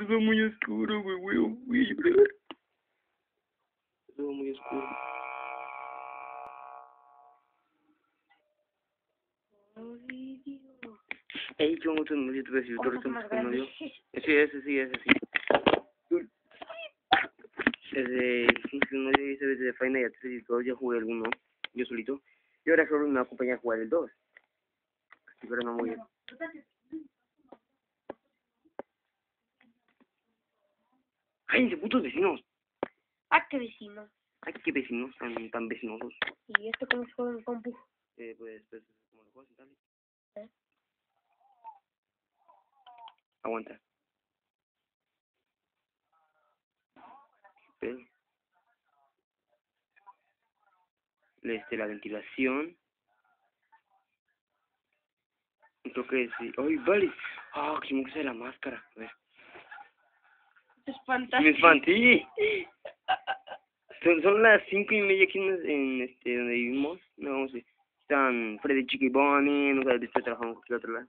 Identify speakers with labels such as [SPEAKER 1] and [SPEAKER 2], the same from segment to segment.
[SPEAKER 1] Estuvo muy oscuro, güey, güey, voy a llorar. Estuvo muy oscuro. Ey, yo mucho no todo
[SPEAKER 2] grandes.
[SPEAKER 1] Sí, ese sí, ese sí. Desde no yo hice desde Final Fantasy 3 y todo, yo jugué el 1, yo solito. Y ahora solo me acompaña a jugar el 2. Así, pero no muy bien. ¡Cállense, putos vecinos!
[SPEAKER 2] Ah, qué vecino.
[SPEAKER 1] ¡Ay, qué vecinos tan, tan vecinosos!
[SPEAKER 2] ¿Y esto cómo se juega en compu?
[SPEAKER 1] Eh, pues, pues, como lo juegas en tablet.
[SPEAKER 2] ¿Eh?
[SPEAKER 1] Aguanta. Espera. Este, la ventilación. Creo que sí. ¡Ay, vale! ¡Ah, que se me queda la máscara! A ver.
[SPEAKER 2] Es
[SPEAKER 1] ¡Me
[SPEAKER 2] fantástico.
[SPEAKER 1] espanté! Son, son las cinco y media aquí en, en, este, donde vivimos. No, vamos a ver. Están Freddy, Chiqui y Bonnie. Nunca he visto trabajando en cualquier otro lado.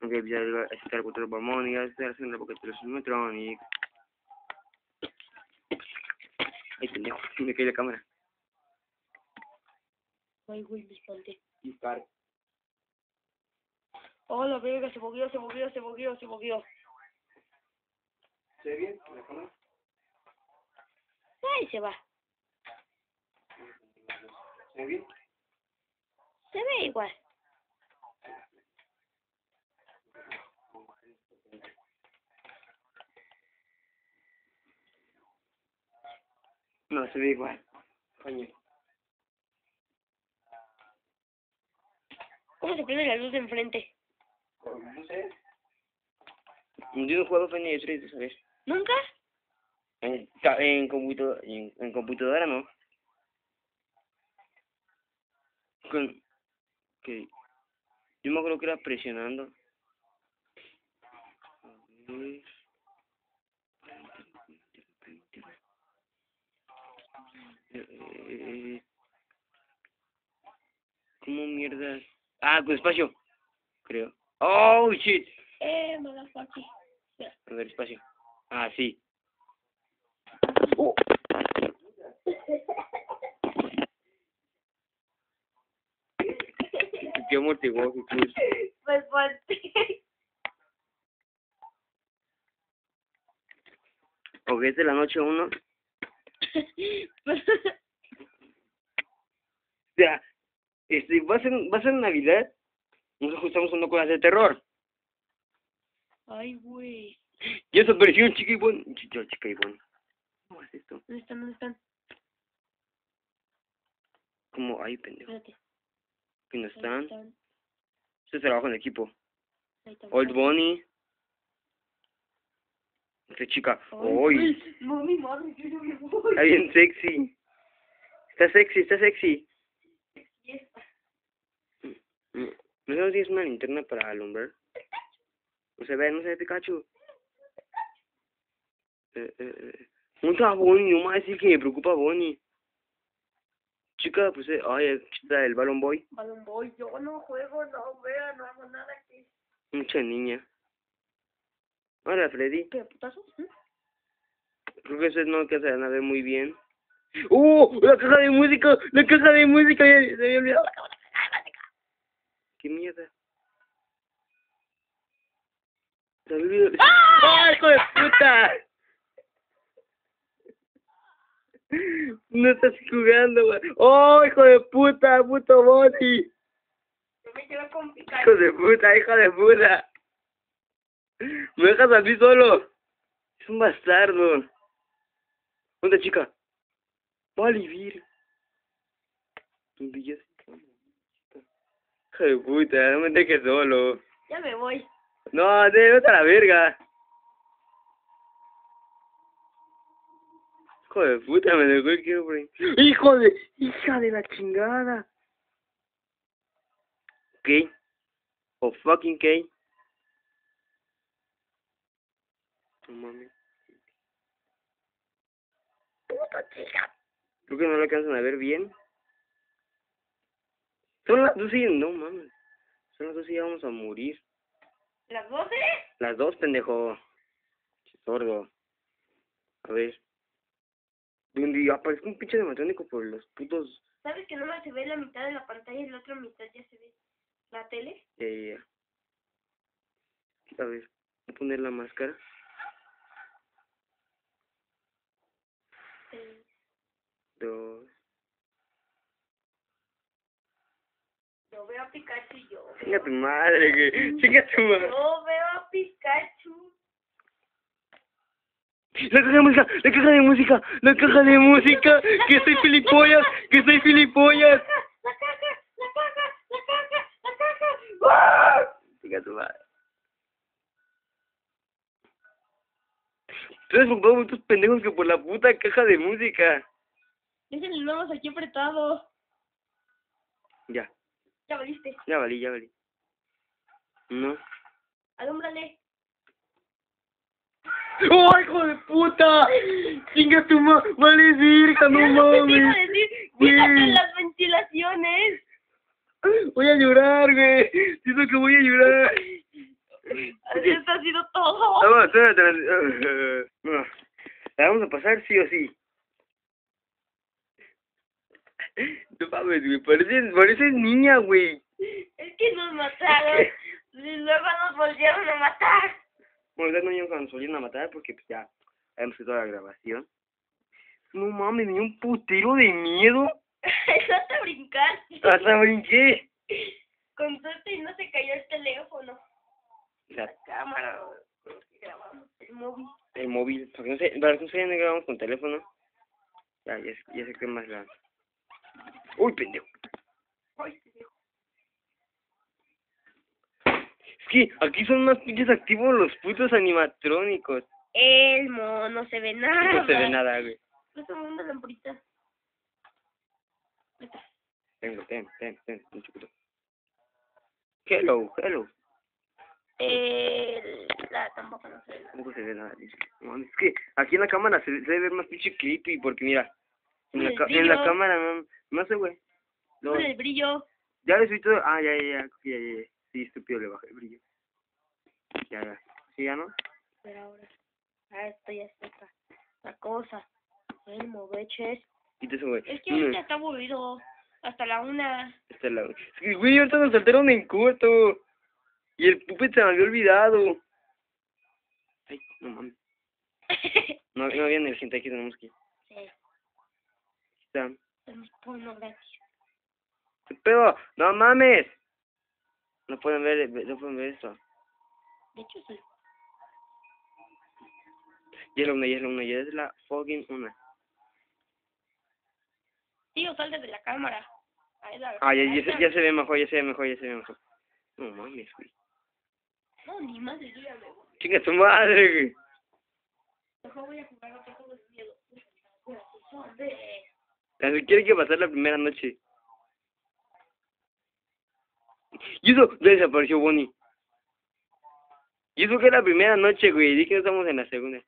[SPEAKER 1] Nunca he visto control por Bonnie. Ya estoy haciendo porque te los Metronic. Ay, pendejo. Me caí la cámara.
[SPEAKER 2] Ay, güey, me espanté.
[SPEAKER 1] Discar.
[SPEAKER 2] Oh, la verga, se movió, se movió, se movió, se movió.
[SPEAKER 1] ¿Se ve bien?
[SPEAKER 2] Ay, se va.
[SPEAKER 1] ¿Se ve bien?
[SPEAKER 2] Se ve igual.
[SPEAKER 1] No, se ve igual. Coño.
[SPEAKER 2] ¿Cómo se prende la luz de enfrente?
[SPEAKER 1] No sé. Yo no he jugado Final 3, ¿sabes?
[SPEAKER 2] ¿Nunca?
[SPEAKER 1] En, en, computo- en, en computadora no. Con, que yo me acuerdo que era presionando. A ver. Eh, ¿Cómo mierda? Ah, con espacio. Creo. Oh, shit.
[SPEAKER 2] Eh. Espera.
[SPEAKER 1] A ver, espacio. Ah, sí. Oh. Qué amortiguó, Jesús.
[SPEAKER 2] Me espanté.
[SPEAKER 1] Ok, es de la noche uno. O sea, este, va a ser, va a ser Navidad. Nos ajustamos a cosas de terror.
[SPEAKER 2] Ay, güey.
[SPEAKER 1] Y eso pareció un chica y bon. Chica, chica y bon. ¿Cómo es esto?
[SPEAKER 2] ¿Dónde están? ¿Dónde están?
[SPEAKER 1] Como, ay, pendejo.
[SPEAKER 2] Espérate.
[SPEAKER 1] Que no
[SPEAKER 2] Ahí
[SPEAKER 1] están.
[SPEAKER 2] están.
[SPEAKER 1] Este es trabajo en equipo.
[SPEAKER 2] Ahí.
[SPEAKER 1] Old Bonnie. Esta chica.
[SPEAKER 2] Ay,
[SPEAKER 1] Uy.
[SPEAKER 2] No, mi madre, yo ya me voy.
[SPEAKER 1] Está bien sexy. Está sexy, está sexy.
[SPEAKER 2] Esta.
[SPEAKER 1] Mm, ¿No sabes si es una linterna para alumbrar? No se ve, no se ve Pikachu. Eh, eh, eh. ¿Dónde está Bonnie? No a decir que me preocupa Bonnie. Chica, pues, eh, ay, aquí está el Balloon Boy.
[SPEAKER 2] Balón Boy, yo no juego, no veo, no hago nada aquí.
[SPEAKER 1] Mucha niña. Hola, Freddy.
[SPEAKER 2] ¿Qué putazos? ¿Eh?
[SPEAKER 1] Creo que ustedes no alcanzan a ver muy bien. ¡Oh! ¡La caja de música! ¡La caja de música! Se había olvidado la caja de música. ¿Qué mierda? Se me olvidó. ¡Ah, hijo de puta! No estás jugando, güey. ¡Oh, hijo de puta! ¡Puto!
[SPEAKER 2] Yo me quiero
[SPEAKER 1] ¡Hijo de puta! ¡Hijo de puta! ¿Me dejas a mí solo? Es un bastardo. ¿Dónde, chica? Va a vivir. ¿Dónde ya se Hijo de puta, no me dejes solo.
[SPEAKER 2] Ya me voy.
[SPEAKER 1] No, de vete a la verga. Hijo de puta, me dejó el quiero Hijo de, hija de la chingada. ¿Qué? O fucking qué? No mames.
[SPEAKER 2] Puta chica.
[SPEAKER 1] Creo que no lo alcanzan a ver bien. Son las dos y... No mames. Son las dos y vamos a morir.
[SPEAKER 2] ¿Las 12?
[SPEAKER 1] Las dos, pendejo. Sordo. A ver. Donde aparezca un pinche animatrónico por los putos...
[SPEAKER 2] ¿Sabes que nomás se ve la mitad de la pantalla y la otra mitad ya se ve la tele?
[SPEAKER 1] Ya, ya, ya. A ver, voy a poner la máscara.
[SPEAKER 2] Eh,
[SPEAKER 1] Dos.
[SPEAKER 2] Yo veo a Pikachu y yo.
[SPEAKER 1] Chinga tu madre, güey. Chinga tu madre.
[SPEAKER 2] Yo veo a Pikachu.
[SPEAKER 1] La caja de música, la caja de música, la caja de música. Que soy filipollas, que soy filipollas.
[SPEAKER 2] La caja, la caja, la caja, la caja. ¡Ah!
[SPEAKER 1] Chinga tu madre. Tú preocupado por estos pendejos que por la puta caja de música.
[SPEAKER 2] Déjenle nomás aquí apretado.
[SPEAKER 1] Ya,
[SPEAKER 2] Ya valiste.
[SPEAKER 1] ya valí, ya valí. No.
[SPEAKER 2] Alúmbrale.
[SPEAKER 1] ¡Oh, hijo de puta! ¡Chinga tu madre! ¡Vale, virga, no
[SPEAKER 2] que te iba a
[SPEAKER 1] mames!
[SPEAKER 2] decir. Fíjate las ventilaciones.
[SPEAKER 1] Voy a llorar, güey. Siento que voy a llorar.
[SPEAKER 2] Esto ha sido todo.
[SPEAKER 1] Vamos, espérate. No. La vamos a pasar sí o sí. No mames, güey. Pareces, pareces niña, güey.
[SPEAKER 2] Es que nos mataron. Y luego nos volvieron a matar.
[SPEAKER 1] Bueno, ya no iban nos volvieron a matar porque pues ya habíamos hecho toda la grabación. No mames, me dio un putero de miedo.
[SPEAKER 2] Hasta brincar.
[SPEAKER 1] Hasta brinqué.
[SPEAKER 2] Con suerte y no se cayó el teléfono.
[SPEAKER 1] La
[SPEAKER 2] La cámara. con grabamos, El móvil.
[SPEAKER 1] el móvil. Para que no se, para que no se vean, grabamos con teléfono. Ya, ya, sé- ya sé qué más la. Uy, pendejo.
[SPEAKER 2] Ay, pendejo.
[SPEAKER 1] Es que aquí son más pinches activos los putos animatrónicos.
[SPEAKER 2] Elmo, no se ve nada.
[SPEAKER 1] No se ve nada, güey.
[SPEAKER 2] Préstame una lamparita. Ahí está.
[SPEAKER 1] Tengo, ten, ten, ten, un chiquito. Hello, hello.
[SPEAKER 2] Eh, la, tampoco no se ve nada.
[SPEAKER 1] Tampoco se ve nada. No Es que aquí en la cámara se, se debe ver más pinche creepy porque mira. En la, ca- en la cámara no, no sé, güey. No,
[SPEAKER 2] el brillo.
[SPEAKER 1] ya le subí todo. Ah, ya, ya, ya, ya, ya, ya. Sí, estúpido, le bajé el brillo. Ya, ya. ¿Sí, ya no?
[SPEAKER 2] Pero ahora. Ah, esto ya es otra, otra cosa.
[SPEAKER 1] Quita eso, güey.
[SPEAKER 2] Es que ahorita está aburrido. Hasta la una.
[SPEAKER 1] Es la... Es que, güey, ahorita nos saltaron en corto. Y el puppet se me había olvidado. Ay, no mames. No, no había energía, aquí tenemos que...
[SPEAKER 2] sí,
[SPEAKER 1] Está.
[SPEAKER 2] tenemos porno gratis.
[SPEAKER 1] ¿Qué pedo? ¡No mames! No pueden ver, no pueden ver esto.
[SPEAKER 2] De hecho, sí.
[SPEAKER 1] Ya es la una, ya es la una, ya es la fucking una.
[SPEAKER 2] Tío, sal desde la cámara. Ahí la-
[SPEAKER 1] Ah, ya, ya, se, ya se ve mejor, ya se ve mejor, ya se ve mejor. No mames, güey.
[SPEAKER 2] No, ni más de día, me voy.
[SPEAKER 1] Chinga tu madre, güey.
[SPEAKER 2] Mejor voy a jugar otro juego de miedo.
[SPEAKER 1] Tan siquiera hay que pasar la primera noche. Y eso, desapareció Bonnie. Y eso que es la primera noche, güey. Dije que no estamos en la segunda.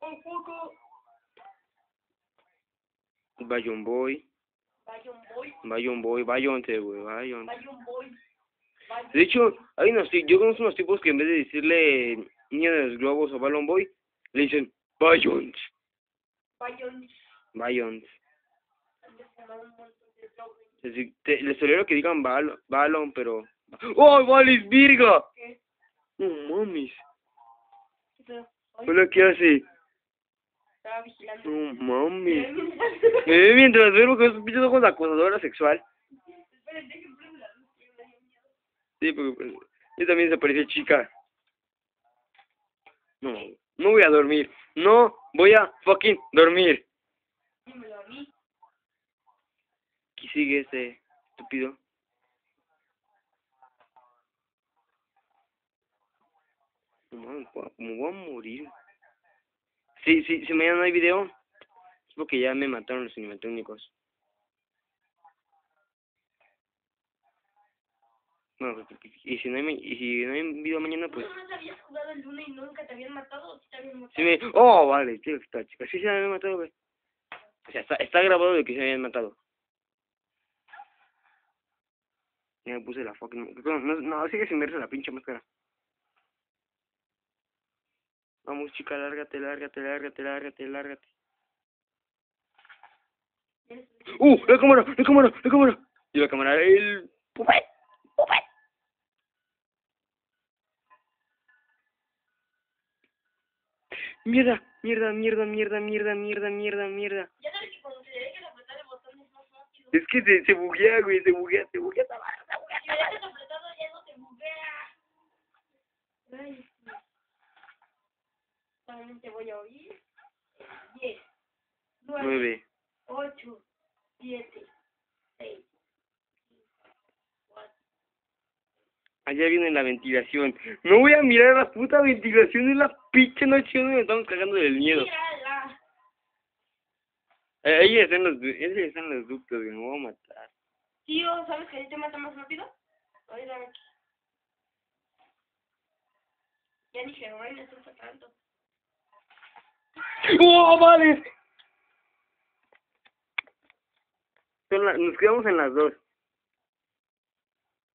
[SPEAKER 2] Un poco.
[SPEAKER 1] Bayon Boy,
[SPEAKER 2] Vaya un boy.
[SPEAKER 1] Bayon Boy, Bayonte, güey, Bayon.
[SPEAKER 2] Boy.
[SPEAKER 1] De hecho, hay unos, yo conozco unos tipos que en vez de decirle niño de los globos o Balloon Boy, le dicen Bayons,
[SPEAKER 2] un.
[SPEAKER 1] Bayons. Te- les tolero que digan bal balón, pero... ¡Oh, Valis, virga!
[SPEAKER 2] ¿Qué?
[SPEAKER 1] No mames.
[SPEAKER 2] ¿Qué pedo? Ay,
[SPEAKER 1] Hola, ¿qué hace?
[SPEAKER 2] Estaba vigilando.
[SPEAKER 1] No mames.
[SPEAKER 2] Esperen,
[SPEAKER 1] Me ve mientras duermo con esos pinches ojos de acosadora sexual. Sí, porque pues, yo también desaparecí chica. No, no voy a dormir. No voy a fucking dormir.
[SPEAKER 2] Dímelo a mí.
[SPEAKER 1] Aquí sigue este estúpido. No mames, ¿cómo cómo voy a morir? Sí, sí, si mañana no hay video, es porque ya me mataron los animatrónicos. Bueno, pues, y si no hay, y si no hay video mañana, pues...
[SPEAKER 2] ¿Tú no habías jugado el luna y nunca te habían matado o sí te habían matado?
[SPEAKER 1] Sí me... Oh, vale, tío, está chica. Sí se habían matado, güey. O sea, está, está grabado de que se habían matado. Ya me puse la fucking... No, no, no, sigue sin verse la pinche máscara. Vamos, chica, lárgate, lárgate, lárgate, lárgate, lárgate. ¡Uh! ¡La cámara! ¡La cámara! ¡La cámara! Y la cámara, el... ¡Pupet! ¡Pupet! Mierda, mierda, mierda, mierda, mierda, mierda, mierda, mierda.
[SPEAKER 2] Ya sabes que cuando te dejes apretar el botón es más rápido.
[SPEAKER 1] Es que se, se buguea, güey, se buguea, se buguea esa barra,
[SPEAKER 2] Solamente voy a oír. 10, 9,
[SPEAKER 1] Nueve.
[SPEAKER 2] 8, 7, 6, 5, 4.
[SPEAKER 1] Allá viene la ventilación. No voy a mirar la puta ventilación, es la pinche noche me estamos cagando del miedo.
[SPEAKER 2] Mírala.
[SPEAKER 1] Eh, Ahí están los, ahí están los ductos, me voy a matar.
[SPEAKER 2] Tío, ¿sabes que ahí te mata más rápido? Oye, aquí. Ya ni no me asusta tanto.
[SPEAKER 1] ¡Oh, vale! Nos quedamos en las dos.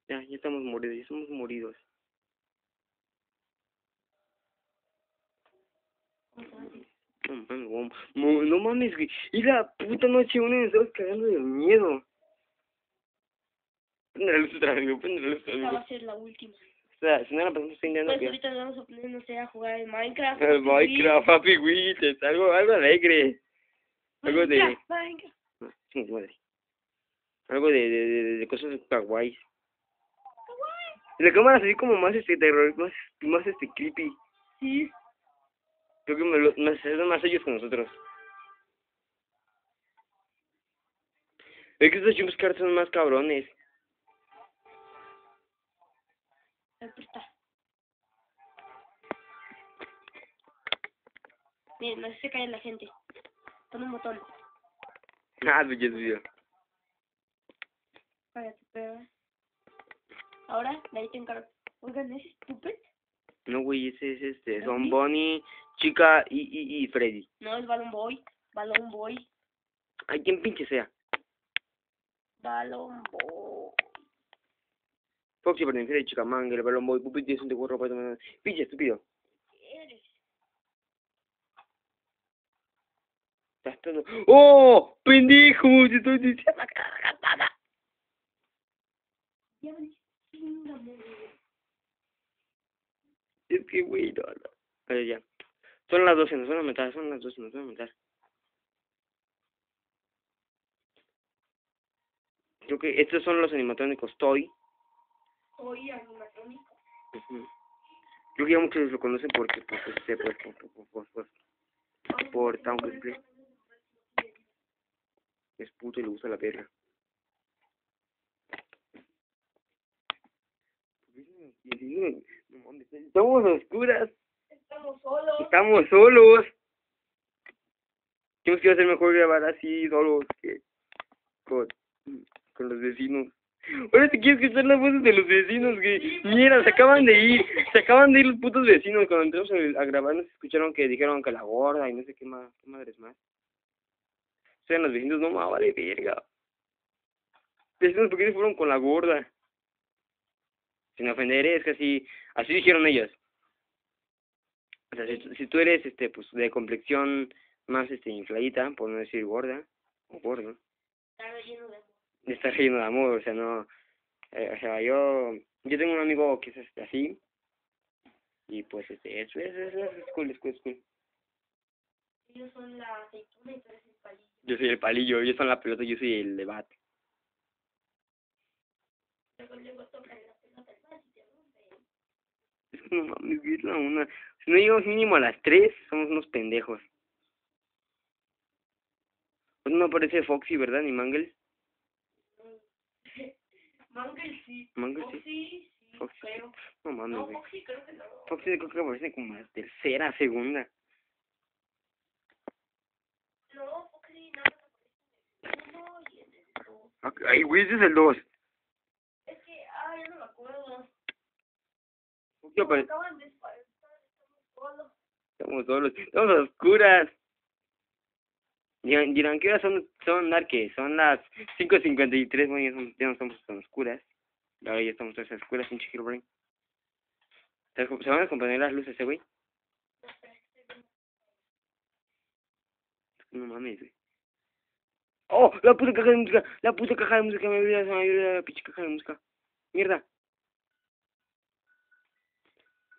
[SPEAKER 1] Ya, ya estamos moridos, ya estamos moridos. No mames, güey. Y la puta noche uno nos estamos cagando del miedo. Prende la luz otra vez, prende la luz otra vez,
[SPEAKER 2] Esta va a ser la última.
[SPEAKER 1] O sea, si no la pasamos intentando
[SPEAKER 2] Pues
[SPEAKER 1] que...
[SPEAKER 2] ahorita nos vamos a poner, no sé, a jugar en Minecraft.
[SPEAKER 1] El Minecraft, papi, güey, te- algo, algo alegre. Algo de...
[SPEAKER 2] Minecraft,
[SPEAKER 1] chingue su madre. Algo de, de, de, de cosas kawaii. La cámara así como más este terror, más, más este creepy.
[SPEAKER 2] Sí.
[SPEAKER 1] Creo que me lo, más, es más ellos que nosotros. Es que estos jumpscares son más cabrones.
[SPEAKER 2] Está. Miren, así se cae la gente. Pon un botón.
[SPEAKER 1] Ah, pues video.
[SPEAKER 2] Cállate, pero... Ahora, de ahí te encargo. Oigan, ¿es stupid?
[SPEAKER 1] No, güey, ese es este. Son
[SPEAKER 2] ¿Bonnie?
[SPEAKER 1] Bonnie, Chica y, y, y Freddy.
[SPEAKER 2] No, es Balloon Boy. Balloon Boy.
[SPEAKER 1] Ay, quien pinche sea.
[SPEAKER 2] Balloon Boy.
[SPEAKER 1] Foxy, Freddy, Freddy, Chica, Manga, el balón boy, pupi, tienes un te ropa, pinche estúpido. Estás todo... ¡Oh! ¡Pendejo! Te estoy diciendo que la
[SPEAKER 2] chingame.
[SPEAKER 1] Es que, güey, no, no. A ver, ya. Son las 12, nos van a matar, son las 12, nos van a matar. Creo que estos son los animatrónicos Toy.
[SPEAKER 2] Soy.
[SPEAKER 1] Creo que ya muchos lo conocen porque, pues, este, pues, por, por, por, por, Town. Es puto y le gusta la mames, Estamos a oscuras.
[SPEAKER 2] Estamos solos.
[SPEAKER 1] Estamos solos. Tenemos que hacer mejor grabar así, solos, que con, con los vecinos. Ahora te quieres escuchar las voces de los vecinos, güey. Mira, se acaban de ir. Se acaban de ir los putos vecinos. Cuando entramos a, grabar nos escucharon que dijeron que la gorda y no sé qué más, madres más. O sea, los vecinos no me vale verga. Vecinos, ¿por qué se fueron con la gorda? Sin ofender, es que así, dijeron ellos. O sea, si, si tú eres, este, pues, de complexión más, este, infladita, por no decir gorda, o gordo,
[SPEAKER 2] Está lleno amor.
[SPEAKER 1] está lleno de amor, o sea, no, eh, o sea, yo, yo tengo un amigo que es, este, así, y pues, este, es, es, es, es cool, es cool, es cool.
[SPEAKER 2] Ellos son la aceituna y tú eres el palillo.
[SPEAKER 1] Yo soy el palillo, ellos son la pelota, yo soy el debate.
[SPEAKER 2] Luego, luego tocan la pelota y te rompen.
[SPEAKER 1] Es que no mames, güey, es la una. Si no llegamos mínimo a las tres, somos unos pendejos. Pues no aparece Foxy, ¿verdad? Ni Mangel.
[SPEAKER 2] Mangle sí.
[SPEAKER 1] Mangle.
[SPEAKER 2] Foxy, sí,
[SPEAKER 1] Foxy.
[SPEAKER 2] creo.
[SPEAKER 1] No mames,
[SPEAKER 2] No,
[SPEAKER 1] güey.
[SPEAKER 2] Foxy creo que no.
[SPEAKER 1] Foxy creo que aparece como la tercera, segunda.
[SPEAKER 2] No, Foxy nada más aparece en el uno y en el dos.
[SPEAKER 1] Ay, güey, ese es el dos.
[SPEAKER 2] Es que, ah, ya no me acuerdo.
[SPEAKER 1] Foxy aparece.
[SPEAKER 2] acaban de espantar, estamos solos.
[SPEAKER 1] Estamos solos, estamos a oscuras. Dirán, ¿qué horas son, son dar qué? Son las 5.53, bueno, ya, son- ya no estamos tan oscuras. Ahora ya estamos todas oscuras, pinche Herobrine. ¿Se se van a componer las luces, eh, güey?
[SPEAKER 2] No
[SPEAKER 1] mames, güey. ¡Oh! La puta caja de música. La puta caja de música. Me olvidé, se me olvidó la pinche caja de música. Mierda.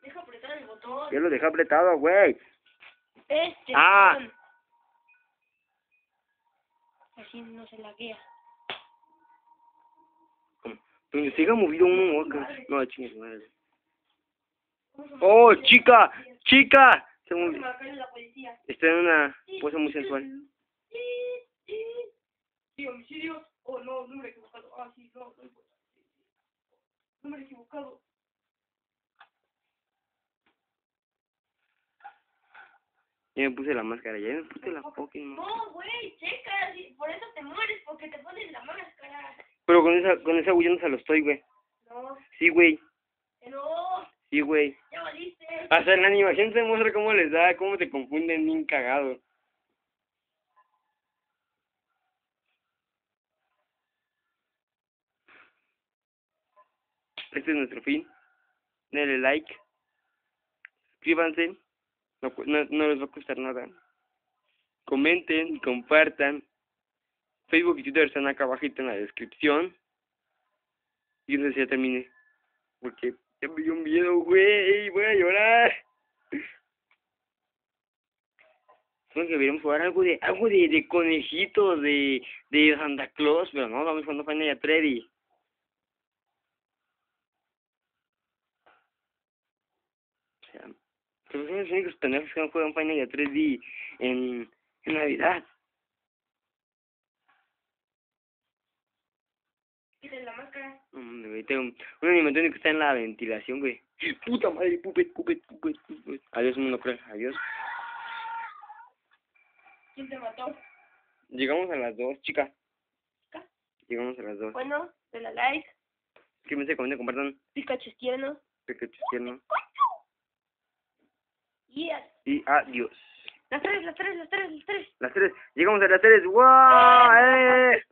[SPEAKER 2] Deja apretar el botón.
[SPEAKER 1] Ya lo dejé apretado, güey.
[SPEAKER 2] Este.
[SPEAKER 1] Ah.
[SPEAKER 2] botón. Así no se laguea.
[SPEAKER 1] Donde se haya movido uno. No, chingue su madre. ¡Oh, chica! ¡Chica! Se movió.
[SPEAKER 2] la.
[SPEAKER 1] Está en una pose muy sensual.
[SPEAKER 2] Sí, homicidios. Oh, no, número equivocado. Ah, sí, no, no importa. Número equivocado.
[SPEAKER 1] Ya me puse la máscara, ya me puse la fucking máscara.
[SPEAKER 2] No, güey, checa. Por eso te mueres, porque te pones la máscara.
[SPEAKER 1] Pero con esa, con esa huyendo se lo estoy, güey.
[SPEAKER 2] No,
[SPEAKER 1] Sí, güey.
[SPEAKER 2] no.
[SPEAKER 1] Sí, güey.
[SPEAKER 2] Ya valiste.
[SPEAKER 1] Hasta en la animación se muestra cómo les da, cómo te confunden bien cagado. Este es nuestro fin. Denle like. Suscríbanse. No, no, no les va a costar nada. Comenten, compartan. Facebook y Twitter están acá abajito en la descripción. Y no sé ya termine. Porque ya me dio miedo, güey. Voy a llorar. Creo que deberíamos jugar algo de algo de, de conejitos, de, de Santa Claus, pero no, vamos jugando Final Fantasy Freddy. O sea, pues son los únicos pendejos que no juegan Final Fantasy 3D en, en Navidad.
[SPEAKER 2] Quiten la máscara.
[SPEAKER 1] Mm, güey, tengo un, un animatronic que está en la ventilación, güey. Puta madre, pupet, pupet, pupet, pupet. Adiós, mundo cruel, adiós.
[SPEAKER 2] ¿Quién te mató?
[SPEAKER 1] Llegamos a las dos, chica.
[SPEAKER 2] ¿Chica?
[SPEAKER 1] Llegamos a las dos.
[SPEAKER 2] Bueno, denle like.
[SPEAKER 1] Suscríbanse, comenten, compartan.
[SPEAKER 2] Pikachu tierno.
[SPEAKER 1] Pequeños tiernos. Y adiós.
[SPEAKER 2] las tres, las tres, las tres, las tres.
[SPEAKER 1] Las tres. Llegamos a las tres. ¡Wow! ¡Eh!